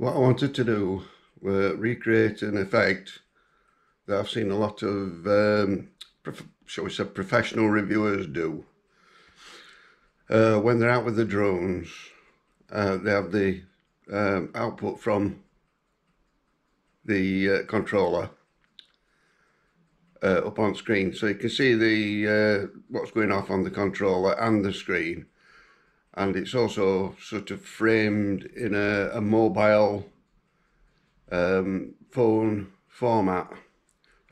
what I wanted to do was recreate an effect that I've seen a lot of, um, shall we say, professional reviewers do. Uh, when they're out with the drones, uh, they have the um, output from the uh, controller uh, up on screen so you can see the uh, what's going off on the controller and the screen and it's also sort of framed in a, a mobile um, phone format.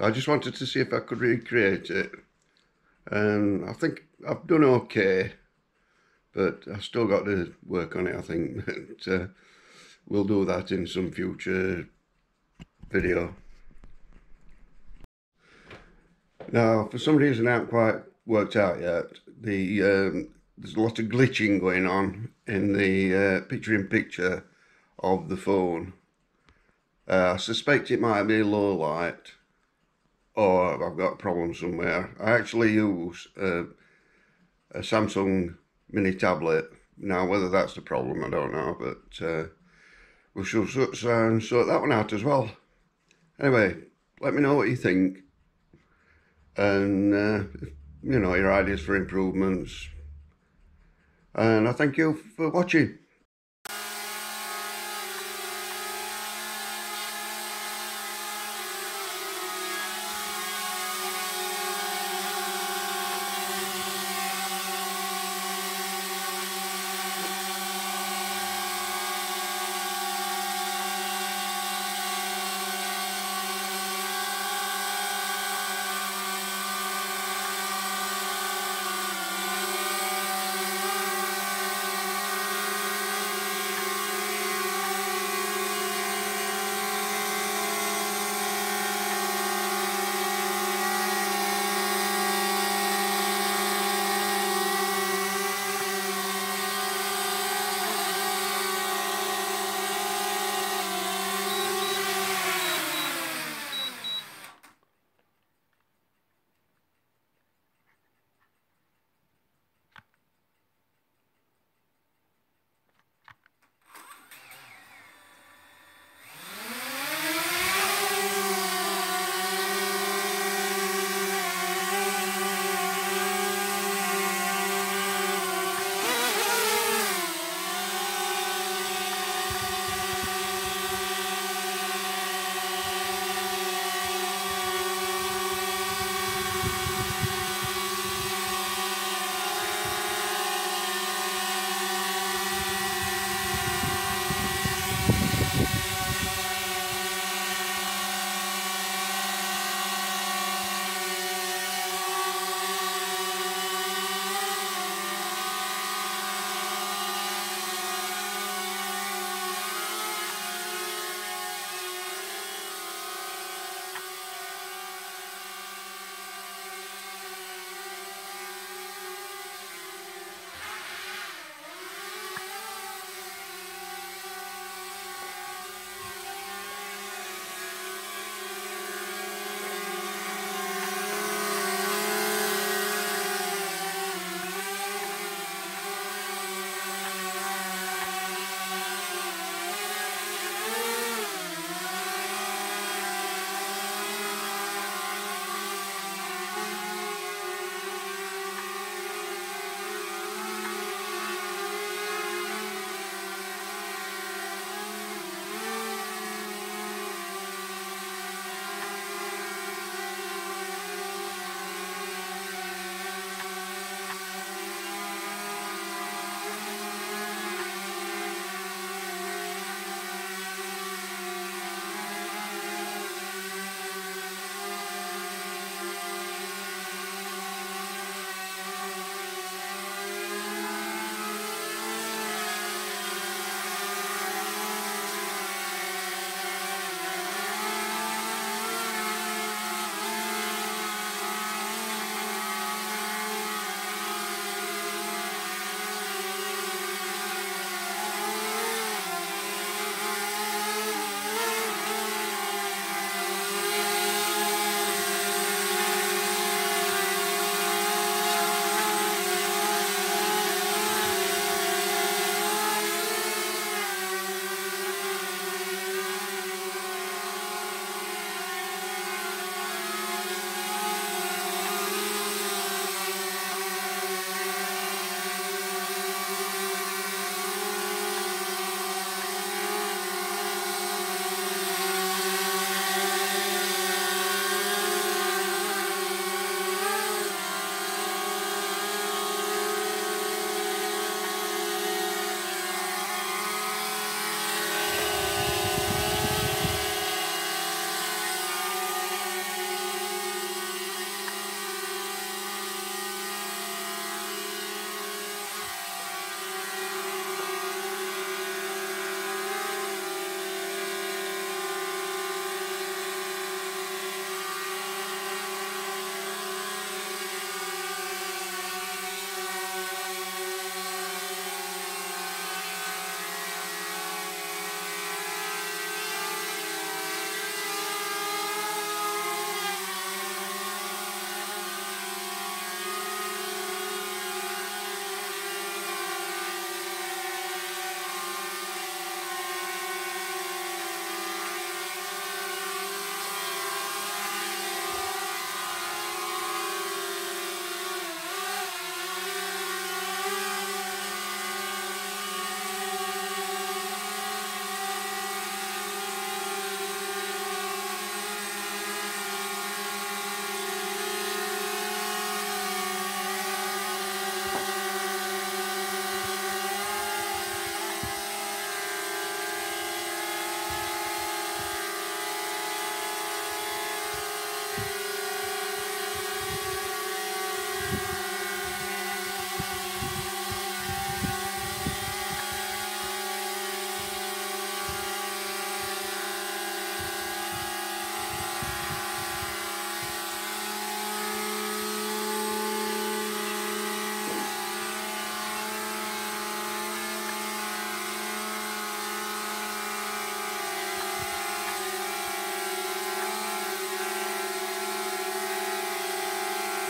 I just wanted to see if I could recreate it and I think I've done okay but I've still got to work on it I think but, uh, we'll do that in some future video. Now for some reason I haven't quite worked out yet the um, there's a lot of glitching going on in the uh, picture-in-picture of the phone. Uh, I suspect it might be low light or I've got a problem somewhere. I actually use uh, a Samsung mini tablet. Now whether that's the problem I don't know but uh, we shall sort, uh, sort that one out as well. Anyway, let me know what you think and uh, you know your ideas for improvements and I thank you for watching.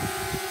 It.